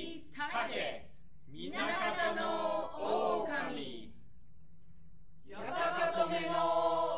にか皆方の狼。八坂止めの